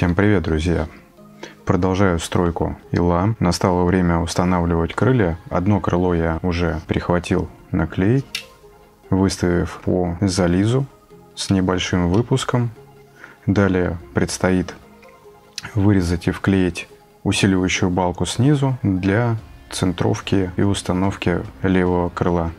Всем привет, друзья! Продолжаю стройку ила. Настало время устанавливать крылья. Одно крыло я уже прихватил на клей, выставив по зализу с небольшим выпуском. Далее предстоит вырезать и вклеить усиливающую балку снизу для центровки и установки левого крыла.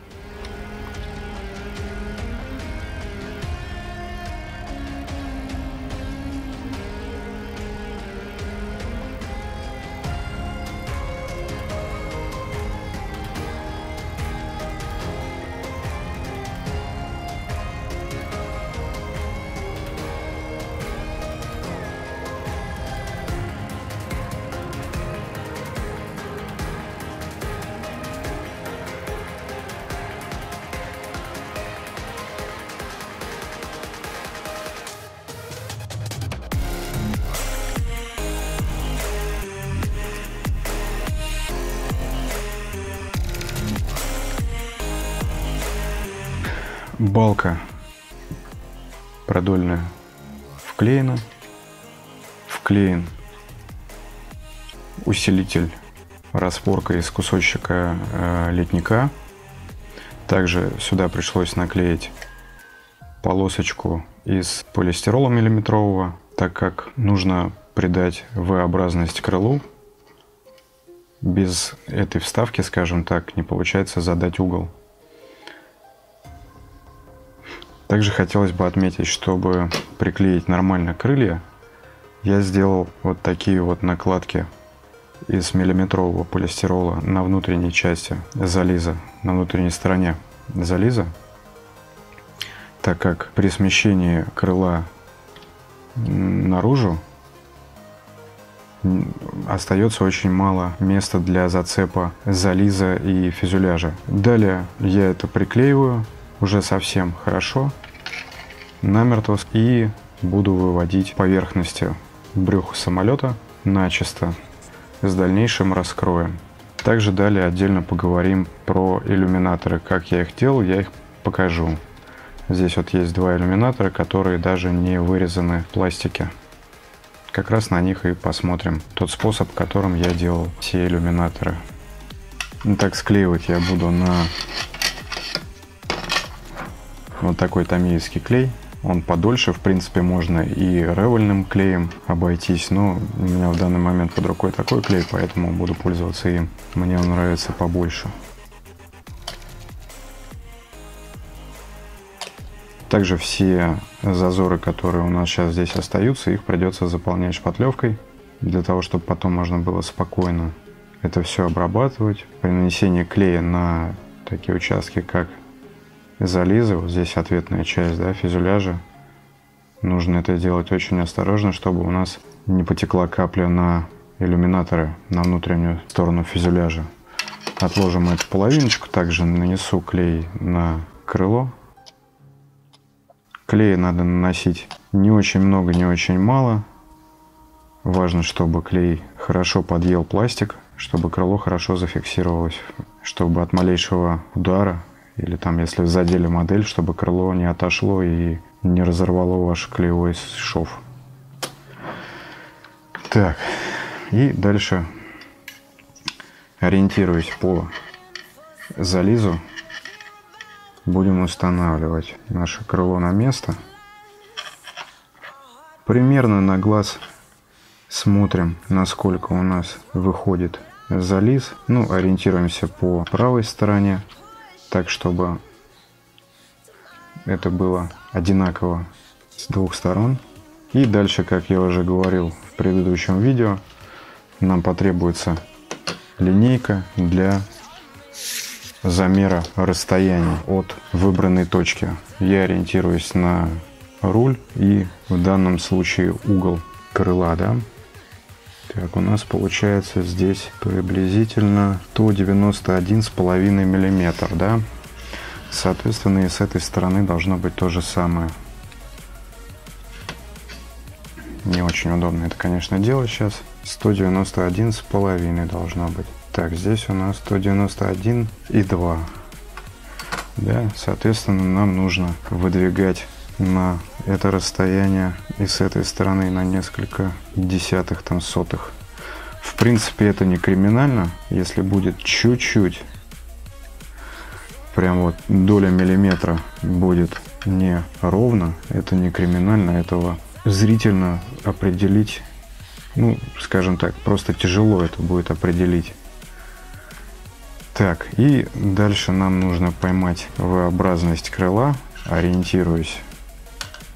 Балка продольная вклеена, вклеен усилитель распорка из кусочка э, летника. Также сюда пришлось наклеить полосочку из полистирола миллиметрового, так как нужно придать V-образность крылу. Без этой вставки, скажем так, не получается задать угол. Также хотелось бы отметить, чтобы приклеить нормально крылья, я сделал вот такие вот накладки из миллиметрового полистирола на внутренней части зализа, на внутренней стороне зализа, так как при смещении крыла наружу остается очень мало места для зацепа зализа и фюзеляжа. Далее я это приклеиваю уже совсем хорошо намертво и буду выводить поверхности брюха самолета начисто с дальнейшим раскроем. Также далее отдельно поговорим про иллюминаторы. Как я их делал, я их покажу. Здесь вот есть два иллюминатора, которые даже не вырезаны в пластике. Как раз на них и посмотрим тот способ, которым я делал все иллюминаторы. Так склеивать я буду на вот такой томеевский клей. Он подольше, в принципе, можно и револьным клеем обойтись, но у меня в данный момент под рукой такой клей, поэтому буду пользоваться им. Мне он нравится побольше. Также все зазоры, которые у нас сейчас здесь остаются, их придется заполнять шпатлевкой, для того, чтобы потом можно было спокойно это все обрабатывать. При нанесении клея на такие участки, как зализы, вот здесь ответная часть да, фюзеляжа. Нужно это делать очень осторожно, чтобы у нас не потекла капля на иллюминаторы, на внутреннюю сторону фюзеляжа. Отложим эту половиночку, также нанесу клей на крыло. Клея надо наносить не очень много, не очень мало. Важно, чтобы клей хорошо подъел пластик, чтобы крыло хорошо зафиксировалось, чтобы от малейшего удара или там, если задели модель, чтобы крыло не отошло и не разорвало ваш клеевой шов. Так, и дальше, ориентируясь по зализу, будем устанавливать наше крыло на место. Примерно на глаз смотрим, насколько у нас выходит зализ. Ну, ориентируемся по правой стороне так, чтобы это было одинаково с двух сторон. И дальше, как я уже говорил в предыдущем видео, нам потребуется линейка для замера расстояния от выбранной точки. Я ориентируюсь на руль и в данном случае угол крыла, да, так, у нас получается здесь приблизительно 191,5 миллиметр, да? Соответственно, и с этой стороны должно быть то же самое. Не очень удобно это, конечно, делать сейчас. 191,5 должно быть. Так, здесь у нас 191 и 2. Да, соответственно, нам нужно выдвигать на это расстояние и с этой стороны на несколько десятых там сотых. В принципе, это не криминально, если будет чуть-чуть, прям вот доля миллиметра будет не ровно, это не криминально, этого зрительно определить, ну, скажем так, просто тяжело это будет определить. Так, и дальше нам нужно поймать V-образность крыла, ориентируясь,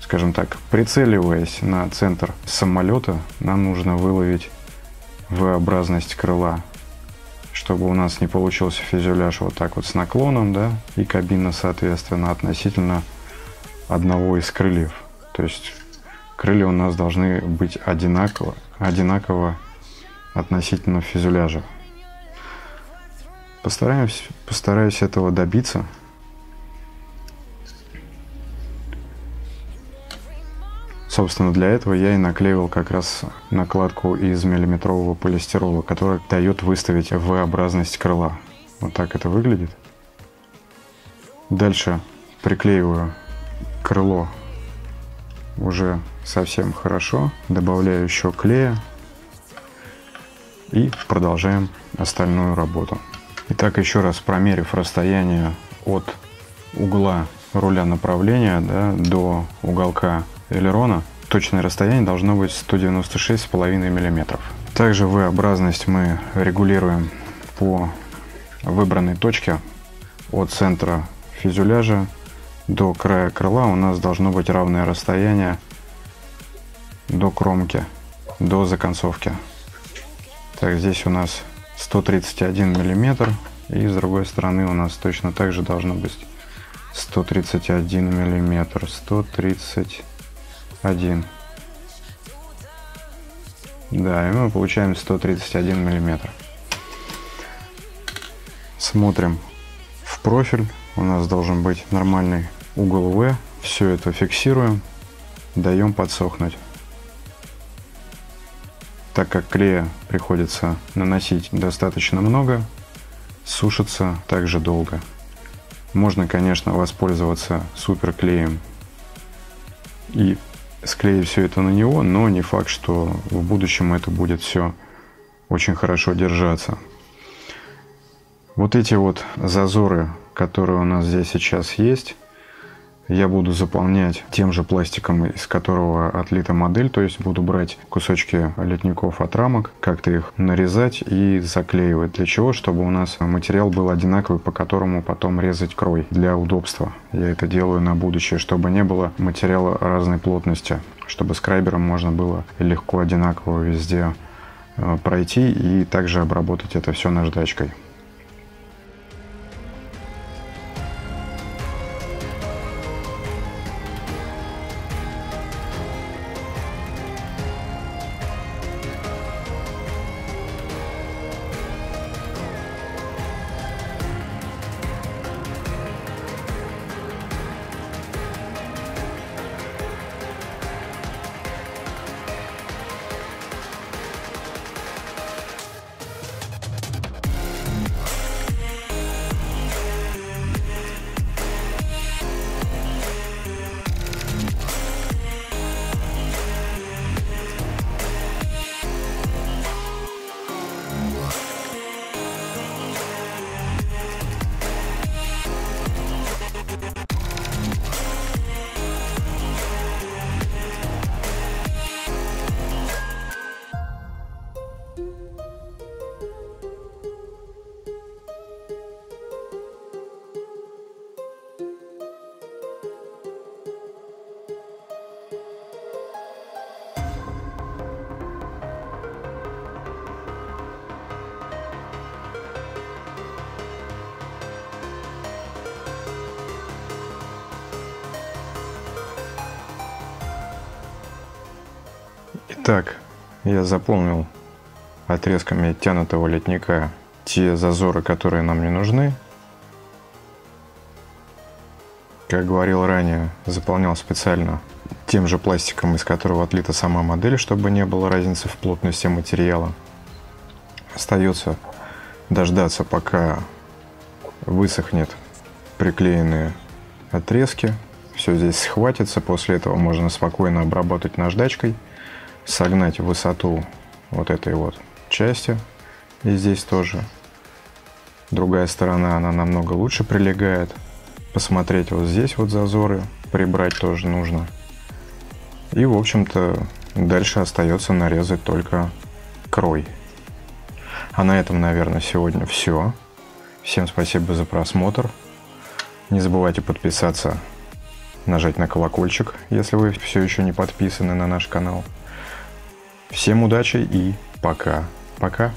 скажем так, прицеливаясь на центр самолета, нам нужно выловить V-образность крыла, чтобы у нас не получился фюзеляж вот так вот с наклоном, да, и кабина, соответственно, относительно одного из крыльев. То есть крылья у нас должны быть одинаково, одинаково относительно фюзеляжа. Постараемся, постараюсь этого добиться. Собственно, для этого я и наклеивал как раз накладку из миллиметрового полистирола, которая дает выставить V-образность крыла. Вот так это выглядит. Дальше приклеиваю крыло уже совсем хорошо. Добавляю еще клея и продолжаем остальную работу. Итак, еще раз промерив расстояние от угла руля направления да, до уголка элерона, точное расстояние должно быть 196,5 мм. Также V-образность мы регулируем по выбранной точке от центра фюзеляжа до края крыла у нас должно быть равное расстояние до кромки, до законцовки. Так, здесь у нас 131 миллиметр. И с другой стороны у нас точно так же должно быть 131 миллиметр. 131. Да, и мы получаем 131 миллиметр. Смотрим в профиль. У нас должен быть нормальный угол В. Все это фиксируем. Даем подсохнуть так как клея приходится наносить достаточно много, сушится также долго. Можно, конечно, воспользоваться суперклеем и склеить все это на него, но не факт, что в будущем это будет все очень хорошо держаться. Вот эти вот зазоры, которые у нас здесь сейчас есть, я буду заполнять тем же пластиком, из которого отлита модель, то есть буду брать кусочки литников от рамок, как-то их нарезать и заклеивать. Для чего? Чтобы у нас материал был одинаковый, по которому потом резать крой для удобства. Я это делаю на будущее, чтобы не было материала разной плотности, чтобы скрайбером можно было легко одинаково везде э, пройти и также обработать это все наждачкой. Итак, я заполнил отрезками оттянутого литника те зазоры, которые нам не нужны. Как говорил ранее, заполнял специально тем же пластиком, из которого отлита сама модель, чтобы не было разницы в плотности материала. Остается дождаться, пока высохнет приклеенные отрезки все здесь схватится. После этого можно спокойно обработать наждачкой, согнать высоту вот этой вот части. И здесь тоже другая сторона, она намного лучше прилегает. Посмотреть вот здесь вот зазоры, прибрать тоже нужно. И, в общем-то, дальше остается нарезать только крой. А на этом, наверное, сегодня все. Всем спасибо за просмотр. Не забывайте подписаться, нажать на колокольчик, если вы все еще не подписаны на наш канал. Всем удачи и пока. Пока.